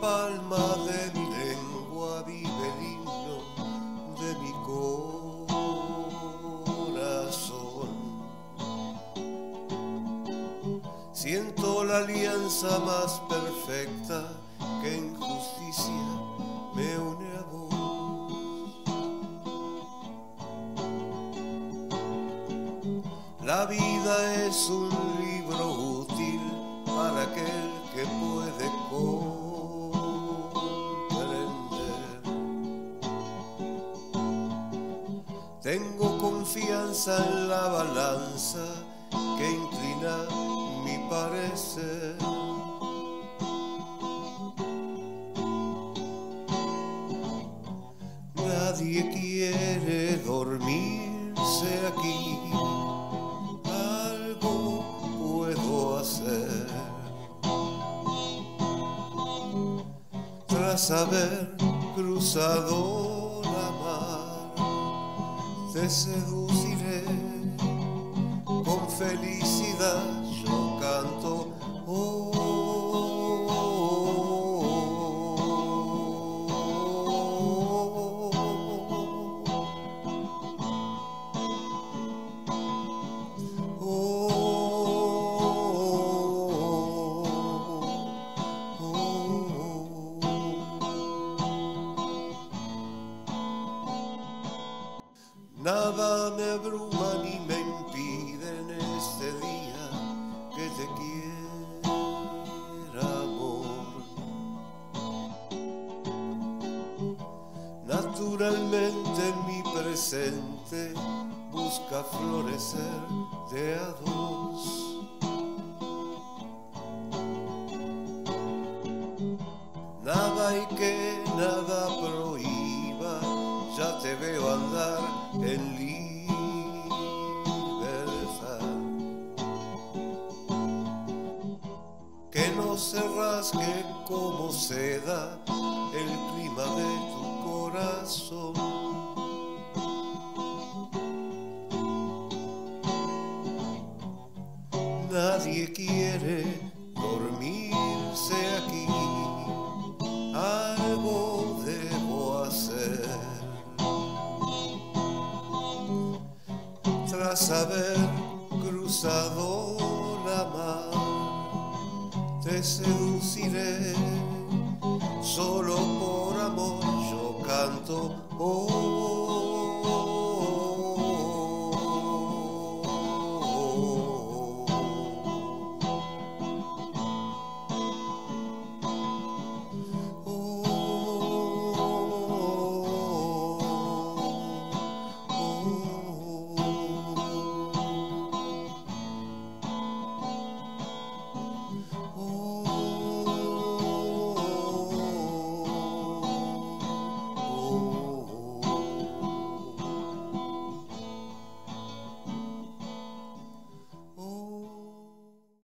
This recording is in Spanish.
palma de mi lengua vive el himno de mi corazón. Siento la alianza más perfecta que en justicia me une a vos. La vida es un libro que puede comprender. Tengo confianza en la balanza que inclina mi parecer. Nadie quiere dormirse aquí, Tras haber cruzado la mar, te seduciré con felicidad. Nada me abruma ni me impide en este día que te quiera, amor. Naturalmente mi presente busca florecer de a dos. Nada hay que se rasgue como seda el clima de tu corazón. Nadie quiere dormirse aquí, algo debo hacer. Tras haber cruzado te seduciré, solo por amor yo canto. Oh,